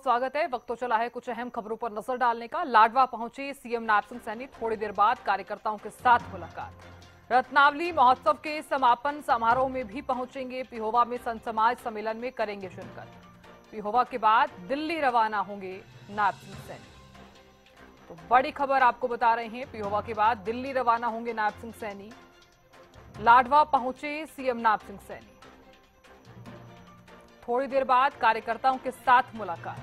स्वागत है। वक्त तो चला है कुछ अहम खबरों पर नज़र डालने का। लाडवा पहुँचे सीएम नायब सिंह सैनी थोड़ी देर बाद कार्यकर्ताओं के साथ मुलाकात। रत्नावली महोत्सव के समापन समारोह में भी पहुँचेंगे। पिहोवा में संत समाज सम्मेलन में करेंगे शिरकत पिहोवा के बाद दिल्ली रवाना होंगे नायब सिंह सैनी। तो बड़ी खबर आपको बता रहे हैं, पिहोवा के बाद दिल्ली रवाना होंगे नायब सिंह सैनी। लाडवा पहुँचे सीएम नायब सिंह सैनी। थोड़ी देर बाद कार्यकर्ताओं के साथ मुलाकात।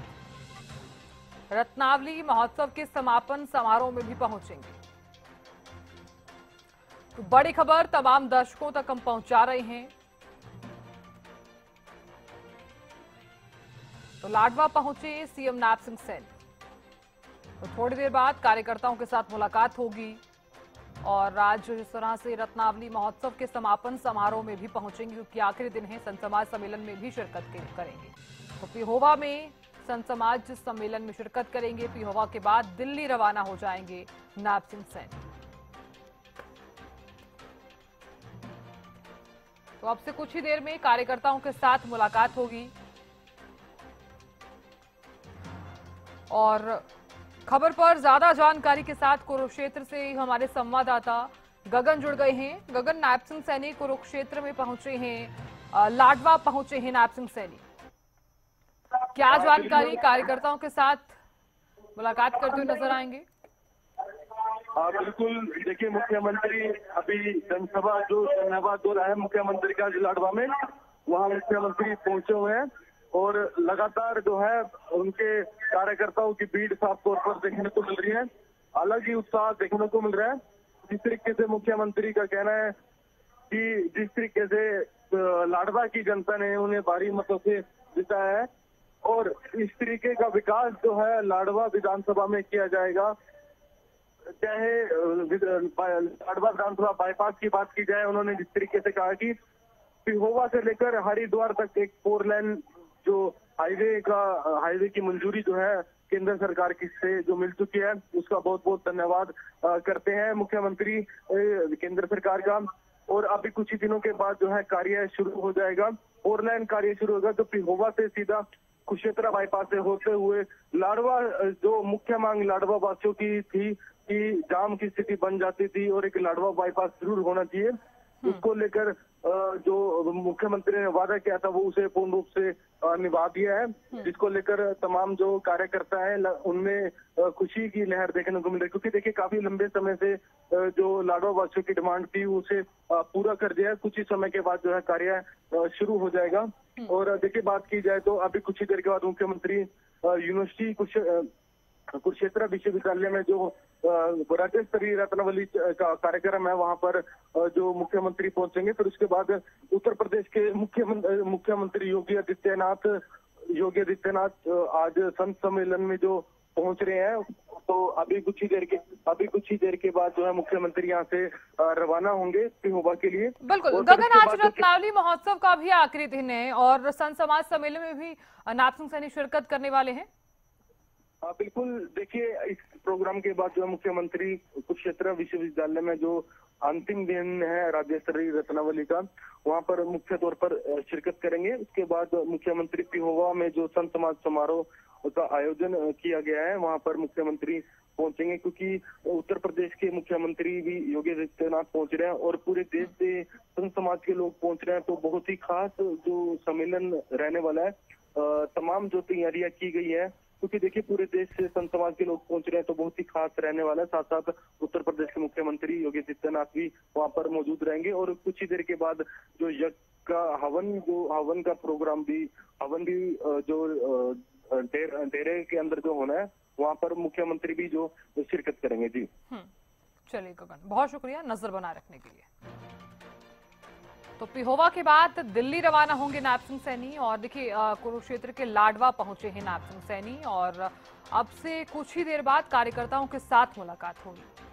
रत्नावली महोत्सव के समापन समारोह में भी पहुँचेंगे। तो बड़ी खबर, तमाम दर्शकों तक हम पहुँचा रहे हैं। तो लाडवा पहुँचे सीएम नायब सिंह सैनी। तो थोड़ी देर बाद कार्यकर्ताओं के साथ मुलाकात होगी। और आज जिस तरह से रत्नावली महोत्सव के समापन समारोह में भी पहुँचेंगे, क्योंकि आखिरी दिन है, संत समाज सम्मेलन में भी शिरकत करेंगे। तो पिहोवा में संत समाज सम्मेलन में शिरकत करेंगे, पिहोवा के बाद दिल्ली रवाना हो जाएँगे नायब सिंह सैनी। तो अब से कुछ ही देर में कार्यकर्ताओं के साथ मुलाकात होगी। और खबर पर ज़्यादा जानकारी के साथ कुरुक्षेत्र से हमारे संवाददाता गगन जुड़ गए हैं। गगन, नायब सिंह सैनी कुरुक्षेत्र में पहुँचे हैं। लाडवा पहुँचे हैं नायब सिंह सैनी। क्या जानकारी कार्यकर्ताओं के साथ? मुलाकात करते हुए नज़र आएँगे। हाँ बिल्कुल। देखिए, मुख्यमंत्री, अभी जनसभा, जो हो रहा है मुख्यमंत्री का लाडवा में, वहाँ मुख्यमंत्री पहुँचे हुए हैं। और लगातार जो है, उनके कार्यकर्ताओं की भीड़ साफ़ तौर पर देखने को मिल रही है। अलग ही उत्साह देखने को मिल रहा है। जिस तरीके से मुख्यमंत्री का कहना है कि जिस तरीके से लाडवा की जनता ने उन्हें भारी मतों से जिताया है और इस तरीके का विकास जो है, लाडवा विधानसभा में किया जाएगा। चाहे लाडवा विधानसभा बाईपास की बात की जाए, उन्होंने जिस तरीके से कहा कि पिहोवा से लेकर हरिद्वार तक एक फोर लाइन जो हाईवे का, हाईवे की मंजूरी जो है केंद्र सरकार की से जो मिल चुकी है, उसका बहुत बहुत धन्यवाद करते हैं मुख्यमंत्री केंद्र सरकार का। और अभी कुछ ही दिनों के बाद जो है कार्य शुरू हो जाएगा। फोर लाइन कार्य शुरू होगा तो पिहोवा से सीधा कुशेत्रा बाईपास से होते हुए लाडवा, जो मुख्य मांग लाडवा वासियों की थी कि जाम की स्थिति बन जाती थी और एक लाडवा बाईपास ज़रूर होना चाहिए। उसको लेकर जो मुख्यमंत्री ने वादा किया था वो उसे पूर्ण रूप से निभा दिया है। जिसको लेकर तमाम जो कार्यकर्ता है उनमें खुशी की लहर देखने को मिल रही है। क्योंकि देखिए काफ़ी लंबे समय से जो लाडवा वासियों की डिमांड थी उसे पूरा कर दिया है। कुछ ही समय के बाद जो है कार्य शुरू हो जाएगा। और देखिए बात की जाए तो अभी कुछ ही देर के बाद मुख्यमंत्री यूनिवर्सिटी कुछ कुरुक्षेत्र विश्वविद्यालय में जो राज्य स्तरीय रत्नावली का कार्यक्रम है वहाँ पर जो मुख्यमंत्री पहुँचेंगे फिर उसके बाद उत्तर प्रदेश के मुख्यमंत्री मुख्यमंत्री योगी आदित्यनाथ योगी आदित्यनाथ आज संत सम्मेलन में जो पहुँच रहे हैं तो अभी कुछ ही देर के अभी कुछ ही देर के बाद जो है मुख्यमंत्री यहाँ से रवाना होंगे पिहोवा के लिए। बिल्कुल। गगन आज रत्नावली महोत्सव का भी आखिरी दिन है और संत समाज सम्मेलन में भी नायब सिंह सैनी शिरकत करने वाले हैं। हाँ बिल्कुल। देखिए, इस प्रोग्राम के बाद जो मुख्यमंत्री कुरुक्षेत्र विश्वविद्यालय में जो अंतिम दिन है राज्य स्तरीय रत्नावली का, वहाँ पर मुख्य तौर पर शिरकत करेंगे। उसके बाद मुख्यमंत्री पिहोवा में जो संत समाज समारोह का आयोजन किया गया है, वहाँ पर मुख्यमंत्री पहुँचेंगे। क्योंकि उत्तर प्रदेश के मुख्यमंत्री भी योगी आदित्यनाथ पहुँच रहे हैं और पूरे देश से संत समाज के लोग पहुँच रहे हैं। तो बहुत ही खास जो सम्मेलन रहने वाला है। तमाम जो तैयारियाँ की गई है क्योंकि देखिए पूरे देश से संत समाज के लोग पहुँच रहे हैं तो बहुत ही खास रहने वाला है। साथ साथ उत्तर प्रदेश के मुख्यमंत्री योगी आदित्यनाथ भी वहाँ पर मौजूद रहेंगे। और कुछ ही देर के बाद जो यज्ञ का हवन जो हवन का प्रोग्राम भी हवन भी जो डेर- डेरे के अंदर जो होना है वहाँ पर मुख्यमंत्री भी जो शिरकत करेंगे। जी। हम्म, चलिए गगन बहुत शुक्रिया नज़र बनाए रखने के लिए। तो पिहोवा के बाद दिल्ली रवाना होंगे नायब सिंह सैनी और देखिए कुरुक्षेत्र के लाडवा पहुँचे हैं नायब सिंह सैनी और अब से कुछ ही देर बाद कार्यकर्ताओं के साथ मुलाकात होगी।